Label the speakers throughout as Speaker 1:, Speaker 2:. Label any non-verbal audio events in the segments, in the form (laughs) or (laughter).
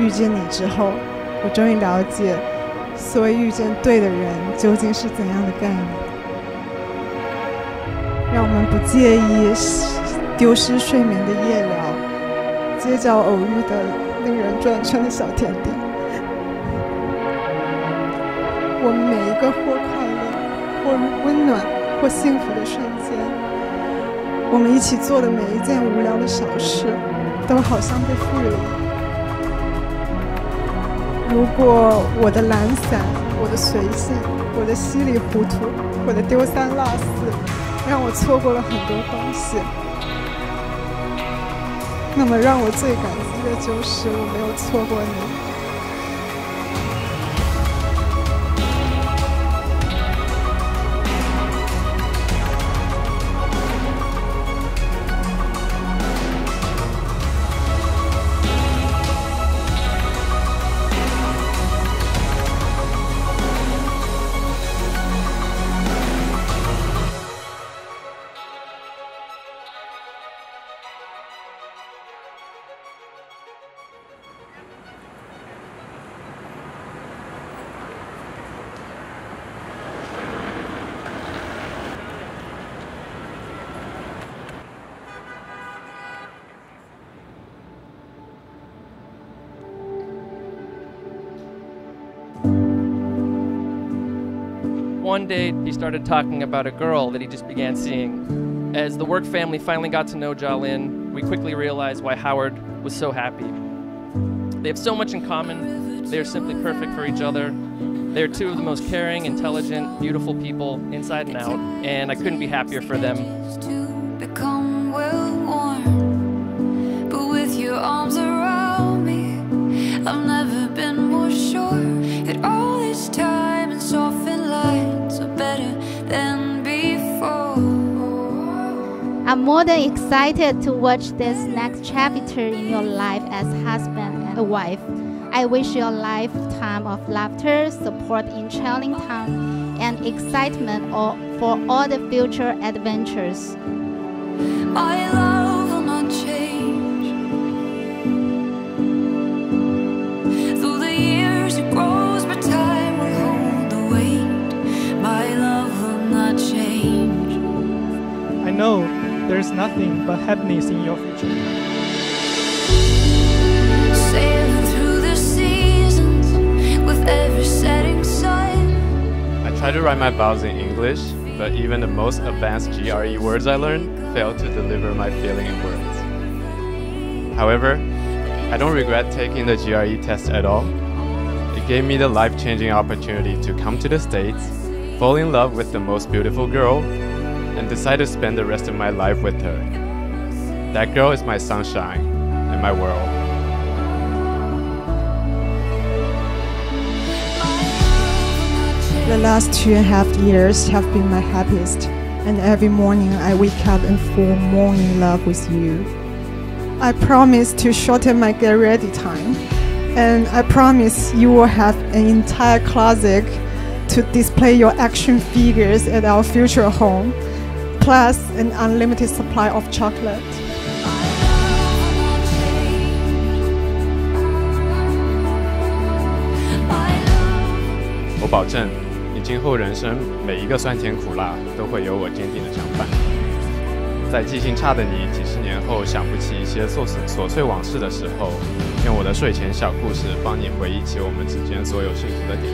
Speaker 1: 遇见你之后，我终于了解，所谓遇见对的人究竟是怎样的概念。让我们不介意丢失睡眠的夜聊，街角偶遇的令人转圈的小甜点。我们每一个或快乐、或温暖、或幸福的瞬间，我们一起做的每一件无聊的小事，都好像被赋予了。如果我的懒散、我的随性、我的稀里糊涂、我的丢三落四，让我错过了很多东西，那么让我最感激的就是我没有错过你。
Speaker 2: One day he started talking about a girl that he just began seeing. As the work family finally got to know Jialin, we quickly realized why Howard was so happy. They have so much in common. They are simply perfect for each other. They are two of the most caring, intelligent, beautiful people inside and out, and I couldn't be happier for them.
Speaker 3: I've never been more
Speaker 4: than excited to watch this next chapter in your life as husband and wife. I wish you a lifetime of laughter, support in Town, and excitement for all the future adventures.
Speaker 5: There's nothing but happiness in your future.
Speaker 6: I try to write my vows in English, but even the most advanced GRE words I learned fail to deliver my feeling in words. However, I don't regret taking the GRE test at all. It gave me the life-changing opportunity to come to the States, fall in love with the most beautiful girl, and decide to spend the rest of my life with her. That girl is my sunshine and my world.
Speaker 1: The last two and a half years have been my happiest, and every morning I wake up and fall more in love with you. I promise to shorten my get ready time, and I promise you will have an entire closet to display your action figures at our future home plus an unlimited supply of chocolate. (laughs)
Speaker 6: 我保证，你今后人生每一个酸甜苦辣都会有我坚定的相伴。在记性差的你几十年后想不起一些琐碎琐碎往事的时候，用我的睡前小故事帮你回忆起我们之间所有幸福的点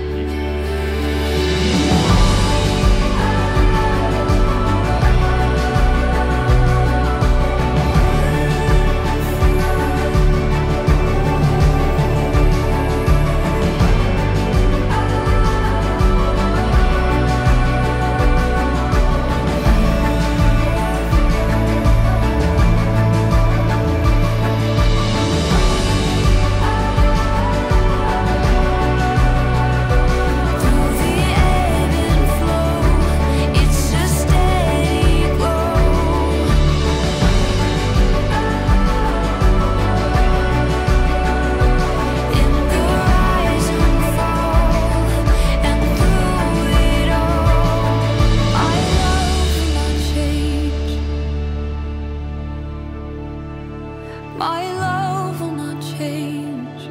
Speaker 6: My love will not change.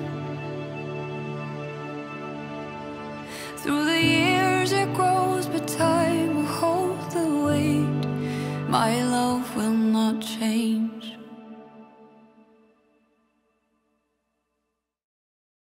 Speaker 3: Through the years it grows, but time will hold the weight. My love